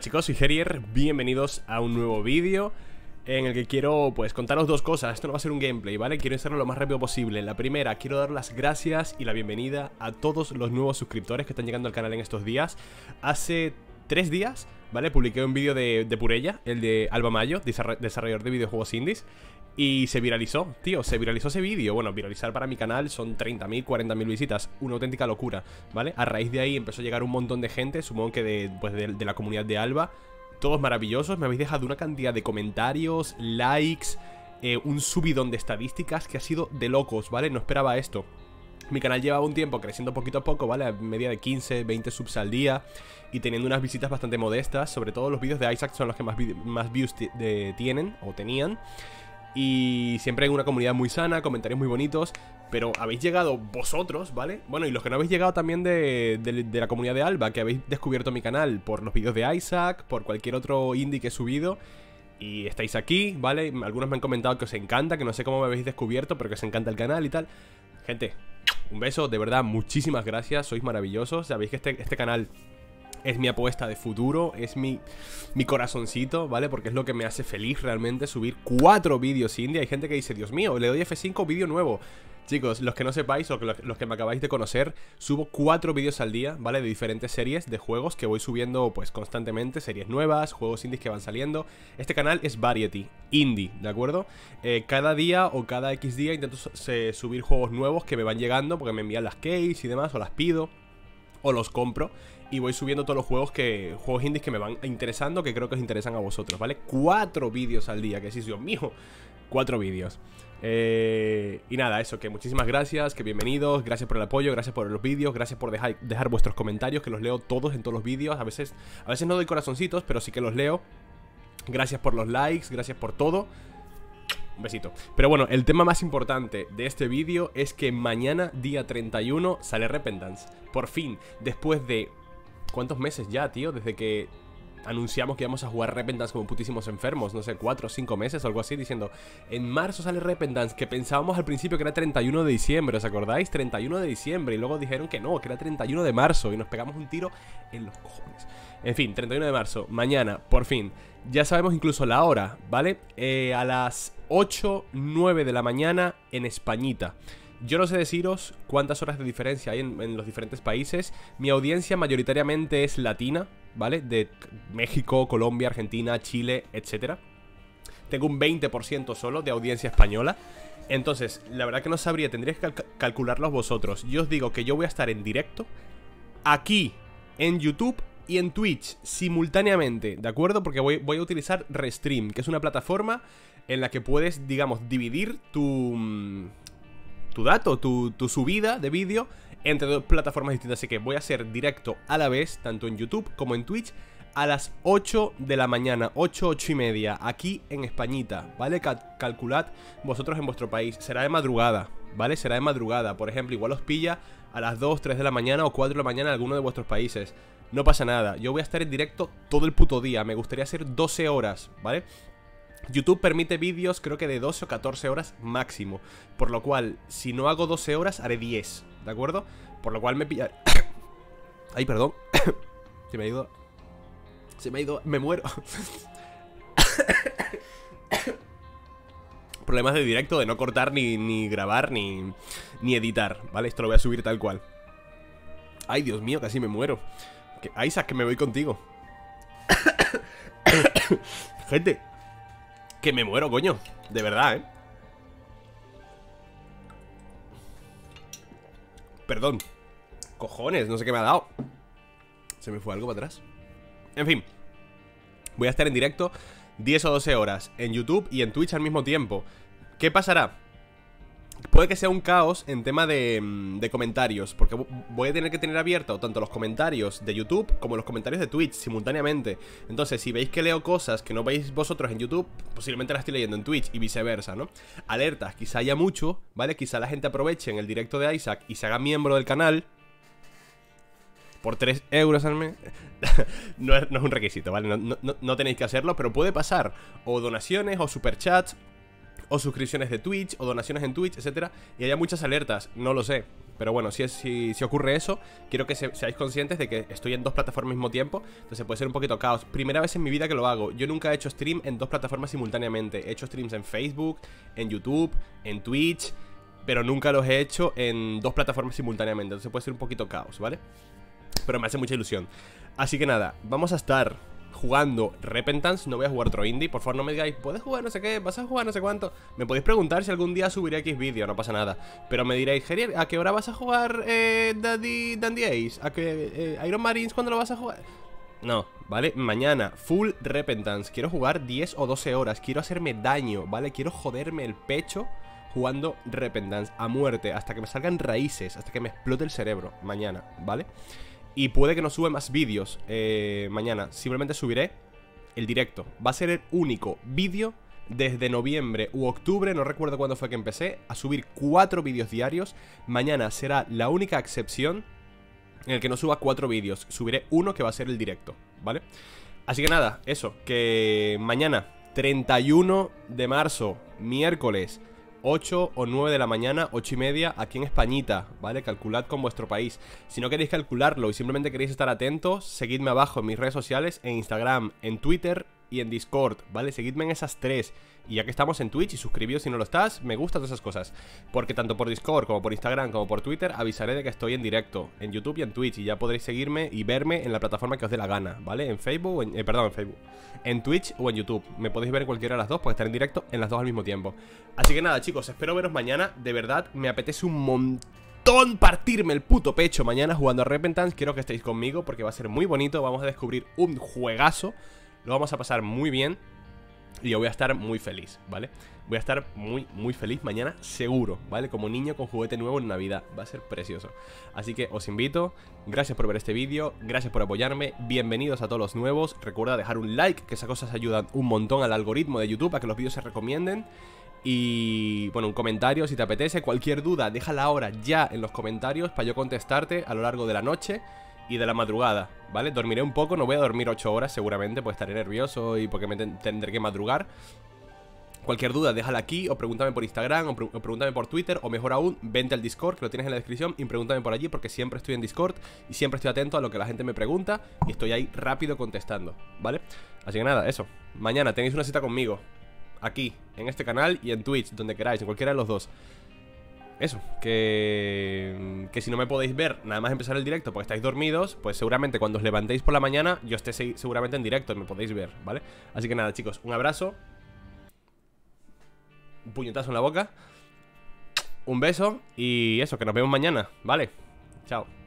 Chicos, soy Herier, bienvenidos a un nuevo vídeo en el que quiero pues contaros dos cosas, esto no va a ser un gameplay, ¿vale? Quiero hacerlo lo más rápido posible. La primera, quiero dar las gracias y la bienvenida a todos los nuevos suscriptores que están llegando al canal en estos días. Hace tres días, ¿vale? Publiqué un vídeo de, de Purella, el de Alba Mayo, desarrollador de videojuegos indies y se viralizó, tío, se viralizó ese vídeo Bueno, viralizar para mi canal son 30.000, 40.000 visitas Una auténtica locura, ¿vale? A raíz de ahí empezó a llegar un montón de gente Supongo que de, pues de, la comunidad de Alba Todos maravillosos, me habéis dejado una cantidad de comentarios, likes eh, Un subidón de estadísticas que ha sido de locos, ¿vale? No esperaba esto mi canal llevaba un tiempo creciendo poquito a poco, ¿vale? A media de 15, 20 subs al día Y teniendo unas visitas bastante modestas Sobre todo los vídeos de Isaac son los que más, más views tienen o tenían y siempre hay una comunidad muy sana, comentarios muy bonitos Pero habéis llegado vosotros, ¿vale? Bueno, y los que no habéis llegado también de, la comunidad de Alba Que habéis descubierto mi canal por los vídeos de Isaac Por cualquier otro indie que he subido y estáis aquí, ¿vale? Algunos me han comentado que os encanta, que no sé cómo me habéis descubierto, pero que os encanta el canal y tal. Gente, un beso, de verdad, muchísimas gracias, sois maravillosos. Sabéis que este, este canal es mi apuesta de futuro, es mi, mi corazoncito, ¿vale? Porque es lo que me hace feliz realmente subir cuatro vídeos indie. Hay gente que dice, Dios mío, le doy F5, vídeo nuevo. Chicos, los que no sepáis o los que me acabáis de conocer, subo cuatro vídeos al día, ¿vale? De diferentes series de juegos que voy subiendo pues constantemente, series nuevas, juegos indies que van saliendo. Este canal es Variety, indie, ¿de acuerdo? Eh, cada día o cada X día intento subir juegos nuevos que me van llegando porque me envían las keys y demás, o las pido, o los compro y voy subiendo todos los juegos que juegos indies que me van interesando, que creo que os interesan a vosotros, ¿vale? Cuatro vídeos al día, que sí, Dios mío, cuatro vídeos. Eh, y nada, eso, que muchísimas gracias, que bienvenidos, gracias por el apoyo, gracias por los vídeos, gracias por dejar, dejar vuestros comentarios, que los leo todos en todos los vídeos. A veces, a veces no doy corazoncitos, pero sí que los leo. Gracias por los likes, gracias por todo. Un besito. Pero bueno, el tema más importante de este vídeo es que mañana, día 31, sale Repentance. Por fin, después de ¿Cuántos meses ya, tío? Desde que anunciamos que íbamos a jugar Repentance como putísimos enfermos, no sé, cuatro o cinco meses o algo así, diciendo, en marzo sale Repentance, que pensábamos al principio que era 31 de diciembre, ¿os acordáis? 31 de diciembre, y luego dijeron que no, que era 31 de marzo, y nos pegamos un tiro en los cojones. En fin, 31 de marzo, mañana, por fin. Ya sabemos incluso la hora, ¿vale? Eh, a las 8, 9 de la mañana en Españita. Yo no sé deciros cuántas horas de diferencia hay en, los diferentes países. Mi audiencia mayoritariamente es latina, ¿vale? De México, Colombia, Argentina, Chile, etc. Tengo un 20% solo de audiencia española. Entonces, la verdad que no sabría, tendríais que calcularlos vosotros. Yo os digo que yo voy a estar en directo aquí en YouTube y en Twitch simultáneamente, ¿de acuerdo? Porque voy, voy, a utilizar Restream, que es una plataforma en la que puedes, digamos, dividir tu, mm, tu dato, tu, subida de vídeo entre dos plataformas distintas. Así que voy a hacer directo a la vez, tanto en YouTube como en Twitch, a las 8 de la mañana, 8, 8 y media, aquí en Españita, ¿vale? calculad vosotros en vuestro país. Será de madrugada, ¿vale? Será de madrugada. Por ejemplo, igual os pilla a las 2, 3 de la mañana o 4 de la mañana en alguno de vuestros países. No pasa nada, yo voy a estar en directo todo el puto día. Me gustaría hacer 12 horas, ¿vale? YouTube permite vídeos creo que de 12 o 14 horas máximo Por lo cual, si no hago 12 horas, haré 10 ¿De acuerdo? Por lo cual me pillaré Ay, perdón. Se me ha ido Se me ha ido... Me muero. Problemas de directo, de no cortar, ni, ni grabar, ni, ni editar ¿Vale? Esto lo voy a subir tal cual. Ay, Dios mío, casi me muero. Que, Isaac, que me voy contigo. Gente que me muero, coño. De verdad, ¿eh? Perdón. Cojones, no sé qué me ha dado. Se me fue algo para atrás. En fin. Voy a estar en directo 10 o 12 horas en YouTube y en Twitch al mismo tiempo. ¿Qué pasará? Puede que sea un caos en tema mm, de, comentarios, porque voy a tener que tener abierto tanto los comentarios de YouTube como los comentarios de Twitch simultáneamente. Entonces, si veis que leo cosas que no veis vosotros en YouTube, posiblemente las estoy leyendo en Twitch y viceversa, ¿no? Alertas, quizá haya mucho, ¿vale? Quizá la gente aproveche en el directo de Isaac y se haga miembro del canal. Por 3 euros al mes no, es, un requisito, ¿vale? No, no tenéis que hacerlo, pero puede pasar O donaciones, o superchats o suscripciones de Twitch, o donaciones en Twitch, etcétera, y haya muchas alertas, no lo sé. Pero bueno, si, si, si ocurre eso, quiero que seáis conscientes de que estoy en dos plataformas al mismo tiempo. Entonces puede ser un poquito caos. Primera vez en mi vida que lo hago. Yo nunca he hecho stream en dos plataformas simultáneamente. He hecho streams en Facebook, en YouTube, en Twitch. Pero nunca los he hecho en dos plataformas simultáneamente. Entonces puede ser un poquito caos, ¿vale? Pero me hace mucha ilusión. Así que nada, vamos a estar jugando Repentance, no voy a jugar otro indie Por favor no me digáis, ¿puedes jugar no sé qué? ¿Vas a jugar no sé cuánto? Me podéis preguntar si algún día subiré X vídeo, no pasa nada Pero me diréis, Gerier, ¿a qué hora vas a jugar eh, Dandy, Dandy Ace? ¿A qué eh, Iron Marines cuándo lo vas a jugar? No, ¿vale? Mañana, full Repentance Quiero jugar 10 o 12 horas Quiero hacerme daño, ¿vale? Quiero joderme el pecho jugando Repentance a muerte Hasta que me salgan raíces Hasta que me explote el cerebro Mañana, ¿vale? Y puede que no sube más vídeos eh, mañana. Simplemente subiré el directo. Va a ser el único vídeo desde noviembre u octubre, no recuerdo cuándo fue que empecé, a subir cuatro vídeos diarios. Mañana será la única excepción en el que no suba cuatro vídeos. Subiré uno que va a ser el directo, ¿vale? Así que nada, eso, que mañana, 31 de marzo, miércoles, 8 o 9 de la mañana, 8 y media, aquí en Españita, ¿vale? Calculad con vuestro país. Si no queréis calcularlo y simplemente queréis estar atentos, seguidme abajo en mis redes sociales, en Instagram, en Twitter y en Discord, ¿vale? Seguidme en esas tres. Y ya que estamos en Twitch y suscribíos si no lo estás, me gustan todas esas cosas. Porque tanto por Discord como por Instagram como por Twitter avisaré de que estoy en directo, en YouTube y en Twitch. Y ya podréis seguirme y verme en la plataforma que os dé la gana, ¿vale? En Facebook, en, eh, perdón, en Facebook. En Twitch o en YouTube. Me podéis ver en cualquiera de las dos porque estar en directo en las dos al mismo tiempo. Así que nada, chicos, espero veros mañana. De verdad, me apetece un montón partirme el puto pecho mañana jugando a Repentance. Quiero que estéis conmigo porque va a ser muy bonito. Vamos a descubrir un juegazo. Lo vamos a pasar muy bien. Y yo voy a estar muy feliz, ¿vale? Voy a estar muy, muy feliz mañana, seguro, ¿vale? Como niño con juguete nuevo en Navidad. Va a ser precioso. Así que os invito. Gracias por ver este vídeo. Gracias por apoyarme. Bienvenidos a todos los nuevos. Recuerda dejar un like, que esas cosas ayudan un montón al algoritmo de YouTube a que los vídeos se recomienden. Y bueno, un comentario si te apetece. Cualquier duda, déjala ahora ya en los comentarios para yo contestarte a lo largo de la noche y de la madrugada, ¿vale? Dormiré un poco, no voy a dormir 8 horas seguramente, pues estaré nervioso y porque me tendré que madrugar. Cualquier duda, déjala aquí o pregúntame por Instagram o, pregúntame por Twitter o mejor aún, vente al Discord que lo tienes en la descripción y pregúntame por allí porque siempre estoy en Discord y siempre estoy atento a lo que la gente me pregunta y estoy ahí rápido contestando, ¿vale? Así que nada, eso. Mañana tenéis una cita conmigo, aquí, en este canal y en Twitch, donde queráis, en cualquiera de los dos eso, que, que si no me podéis ver nada más empezar el directo porque estáis dormidos, pues seguramente cuando os levantéis por la mañana yo esté seguramente en directo y me podéis ver, ¿vale? Así que nada, chicos, un abrazo, un puñetazo en la boca, un beso y eso, que nos vemos mañana, ¿vale? Chao.